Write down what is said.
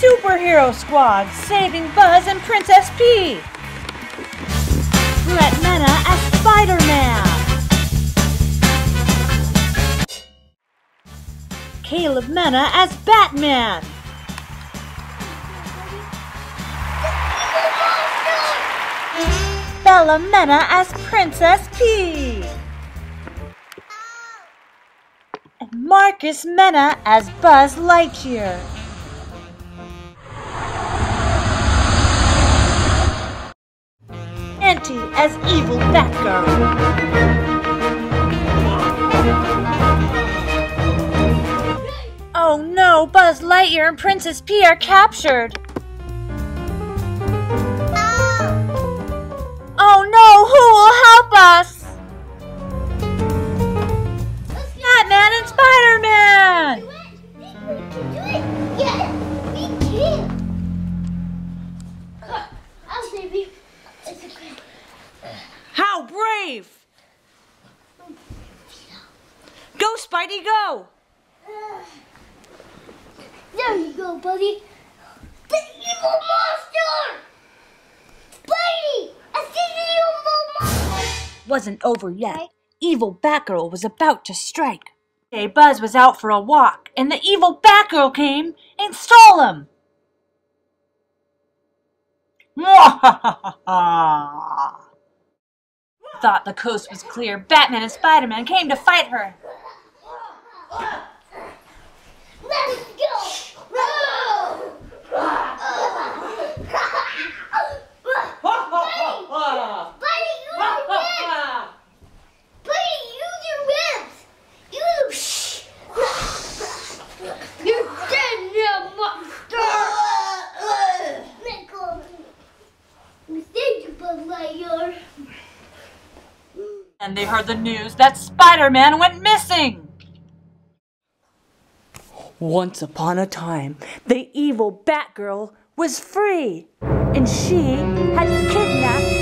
Superhero Squad saving Buzz and Princess P. Brett Mena as Spider-Man. Caleb Mena as Batman. Bella Mena as Princess P. And Marcus Mena as Buzz Lightyear. Auntie as Evil Batgirl. Oh no, Buzz Lightyear and Princess P are captured. How brave! Go, Spidey, go! There you go, buddy. The evil monster! Spidey! I see the evil monster! Wasn't over yet. Evil Batgirl was about to strike. Okay, Buzz was out for a walk, and the evil Batgirl came and stole him. Thought the coast was clear. Batman and Spider-Man came to fight her. And they heard the news that Spider-Man went missing. Once upon a time, the evil Batgirl was free, and she had kidnapped